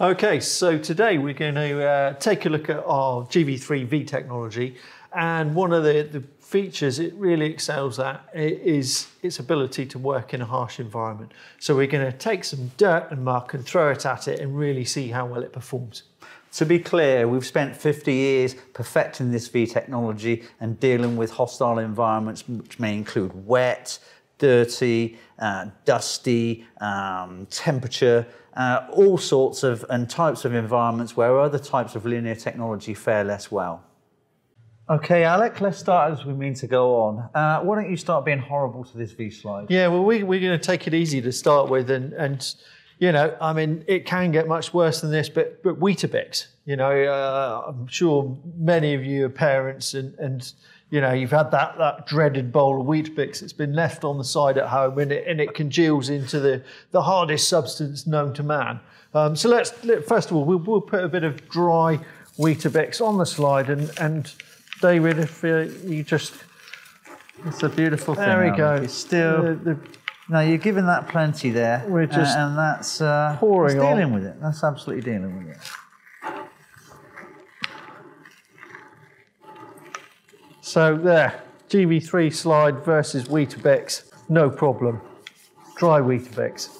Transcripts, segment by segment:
Okay, so today we're going to uh, take a look at our GV3V technology, and one of the, the features it really excels at is its ability to work in a harsh environment. So we're going to take some dirt and muck and throw it at it and really see how well it performs. To be clear, we've spent 50 years perfecting this V technology and dealing with hostile environments, which may include wet, dirty, uh, dusty, um, temperature, uh, all sorts of and types of environments where other types of linear technology fare less well. Okay, Alec, let's start as we mean to go on. Uh, why don't you start being horrible to this V slide? Yeah, well, we, we're going to take it easy to start with, and, and you know, I mean, it can get much worse than this, but but Weetabix, you know, uh, I'm sure many of you are parents, and and you know, you've had that that dreaded bowl of Weetabix that's been left on the side at home, and it and it congeals into the the hardest substance known to man. Um, so let's let, first of all, we'll, we'll put a bit of dry Weetabix on the slide, and and David, if uh, you just, it's a beautiful thing. There we go. It's still. The, the, no, you're giving that plenty there. We're just uh, and that's uh, pouring dealing on. with it. That's absolutely dealing with it. So there, GV3 slide versus Weetabix, no problem. Dry Weetabix.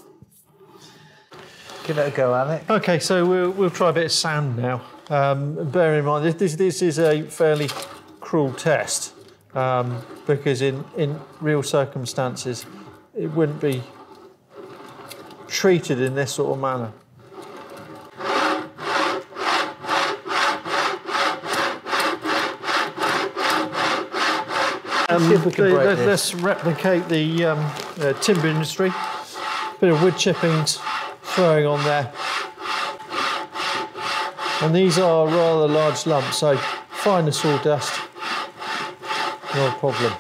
Give it a go, Alec. Okay, so we'll, we'll try a bit of sand now. Um, bear in mind, this, this is a fairly cruel test um, because in, in real circumstances, it wouldn't be treated in this sort of manner. Um, see if we can break let, this. us replicate the um, uh, timber industry. Bit of wood chippings throwing on there. And these are rather large lumps, so finer sawdust, no problem.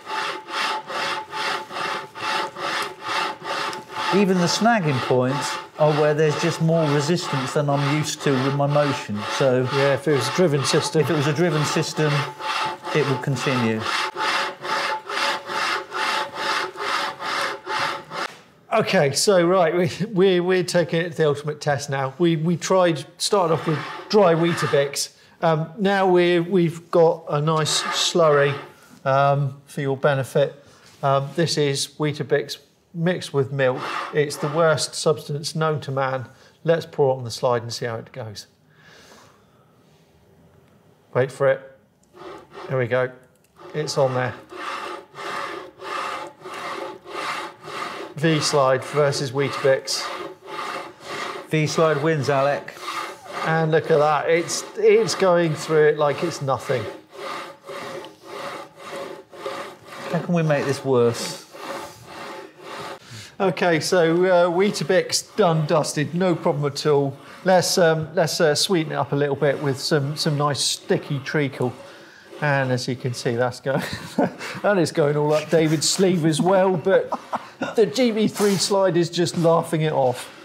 Even the snagging points are where there's just more resistance than I'm used to with my motion. So Yeah, if it was a driven system. if it was a driven system, it would continue. Okay, so right, we, we, we're taking it to the ultimate test now. We, we tried, started off with dry Weetabix. Um, now we we've got a nice slurry um, for your benefit. Um, this is Weetabix mixed with milk. It's the worst substance known to man. Let's pour it on the slide and see how it goes. Wait for it. There we go. It's on there. V slide versus Weetabix. V slide wins, Alec. And look at that. It's it's going through it like it's nothing. How can we make this worse? Okay, so uh, Weetabix done dusted, no problem at all. Let's um, let's uh, sweeten it up a little bit with some some nice sticky treacle. And as you can see, that's going that is going all up David's sleeve as well. But the GV3 slide is just laughing it off.